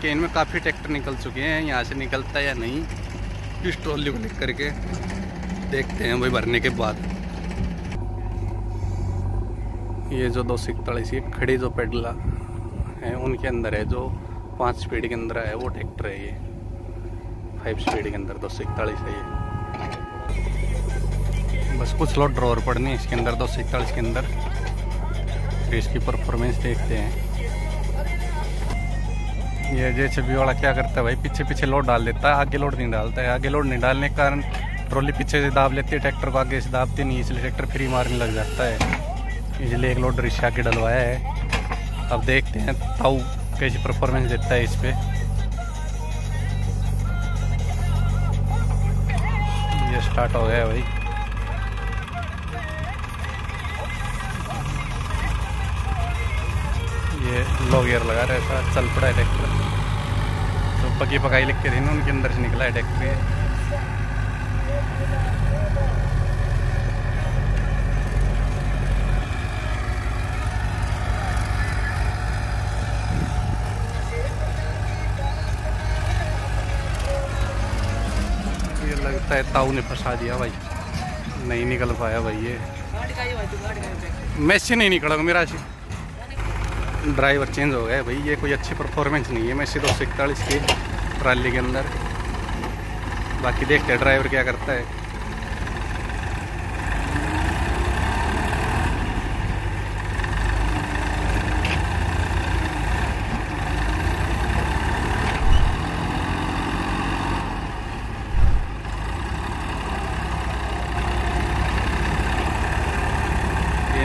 के इनमें काफ़ी ट्रैक्टर निकल चुके हैं, यहाँ से निकलता है या नहीं इस ट्रॉली को लिख करके देखते हैं वही भरने के बाद। ये जो दो सौ इकतालीस ये खड़ी जो पेडला है, उनके अंदर है, जो पाँच स्पीड के अंदर है, वो ट्रैक्टर है ये। फाइव स्पीड के अंदर दो सौ इकतालीस है ये। बस कुछ लोग ड्रॉर पड़ने इसके अंदर, दो सौ इकतालीस के अंदर। फिर इसकी परफॉर्मेंस देखते हैं। ये जैसे भी वाला क्या करता है भाई? पीछे पीछे लोड डाल देता है, आगे लोड नहीं डालता है। आगे लोड नहीं डालने के कारण ट्रॉली पीछे से दाब लेती है, ट्रैक्टर को आगे से दाबती नहीं, इसलिए ट्रैक्टर फ्री मारने लग जाता है। इसलिए एक लोड रिक्शा आगे डलवाया है। अब देखते हैं ताऊ कैसी परफॉर्मेंस देता है इस पर ये स्टार्ट हो गया भाई। ये लो गियर लगा रहे था चल पड़ा है ट्रैक्टर पकी पकाई लिख के थी ना उनके अंदर से निकला है ये लगता है ताऊ ने फंसा दिया भाई। नहीं निकल पाया भाई ये। मैसी नहीं निकला मेरा ड्राइवर चेंज हो गया भाई, ये कोई अच्छी परफॉर्मेंस नहीं है मैसी दो सौ इकतालीस की ट्राली के अंदर। बाकी देखते हैं ड्राइवर क्या करता है।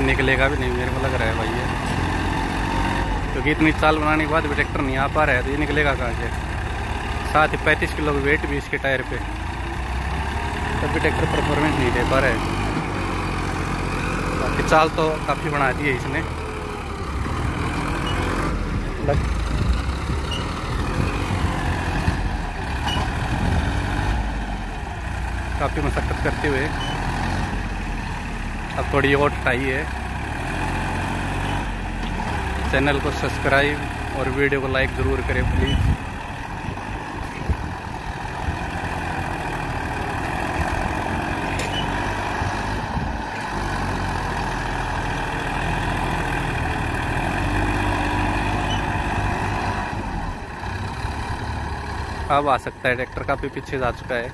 निकलेगा भी नहीं, मेरे को लग रहा है भाई ये। क्योंकि इतनी चाल बनाने के बाद भी ट्रैक्टर नहीं आ पा रहा है तो ये निकलेगा कहाँ से? साथ ही पैंतीस किलो का वेट भी इसके टायर पे। तब भी ट्रैक्टर परफॉर्मेंस नहीं दे पा रहा है। बाकी चाल तो काफ़ी बना दी है इसने। काफ़ी मशक्क़त करते हुए। अब थोड़ी और टाई है। चैनल को सब्सक्राइब और वीडियो को लाइक ज़रूर करें प्लीज़ अब आ सकता है, ट्रैक्टर काफ़ी पीछे जा चुका है।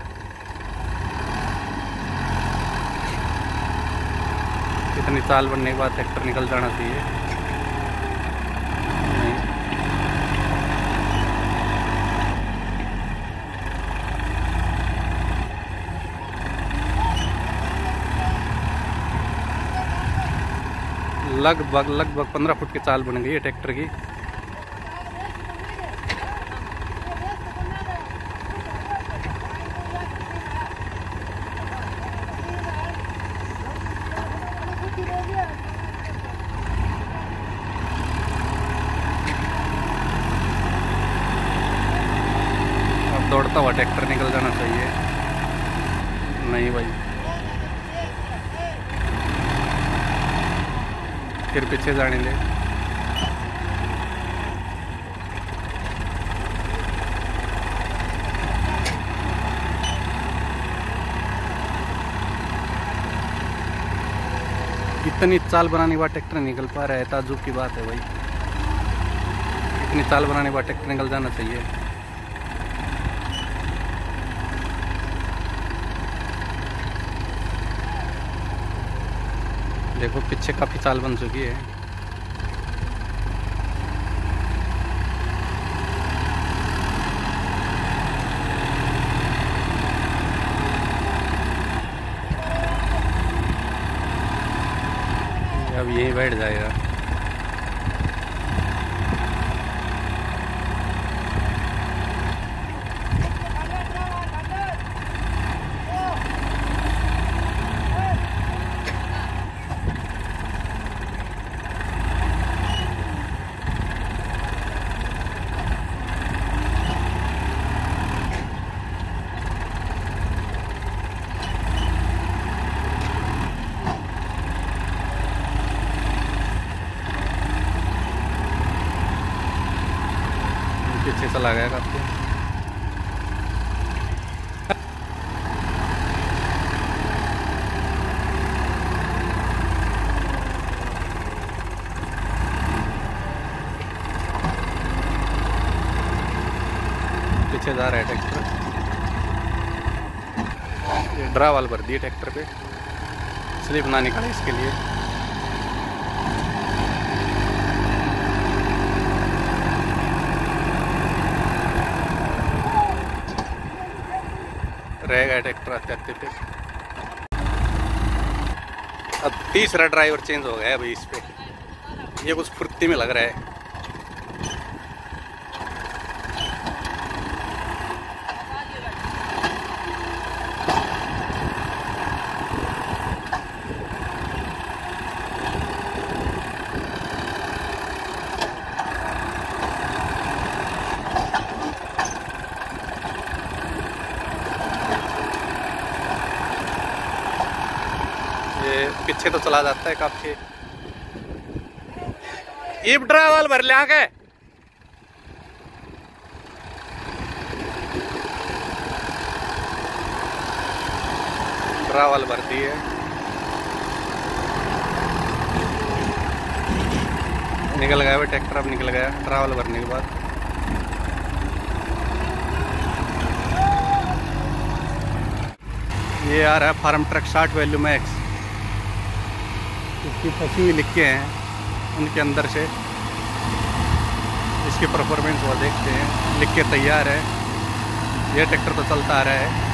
इतनी चाल बनने के बाद ट्रैक्टर निकल जाना चाहिए। लगभग लगभग पंद्रह फुट की चाल बन गई है ट्रैक्टर की। दौड़ता हुआ ट्रैक्टर निकल जाना चाहिए। नहीं भाई। फिर पीछे जाने दे इतनी चाल बनाने के बाद ट्रैक्टर निकल पा रहा है, ताजुब की बात है भाई। इतनी चाल बनाने के बाद ट्रैक्टर निकल जाना चाहिए। देखो पीछे काफ़ी चाल बन चुकी है। अब यही बैठ जाएगा। चला गया काफ़ी पीछे जा रहा है ट्रैक्टर। ड्रा वाल भर दिए ट्रैक्टर पे। स्लिप ना निकाले इसके लिए। ट्रैक्टर आते पे अब तीसरा ड्राइवर चेंज हो गया है अभी इस पर ये कुछ फुर्ती में लग रहा है ये पीछे तो चला जाता है काफ़ी। ईप ड्राइवर भर ले आके ड्रावल भर दी है निकल गया ट्रैक्टर अब निकल गया। ट्रावल भरने के बाद। ये आ रहा है farm truck short value max. इसकी फंसी हुई लिख के हैं, उनके अंदर से। इसकी परफॉर्मेंस वो देखते हैं, लिख के तैयार है। यह ट्रैक्टर तो चलता आ रहा है।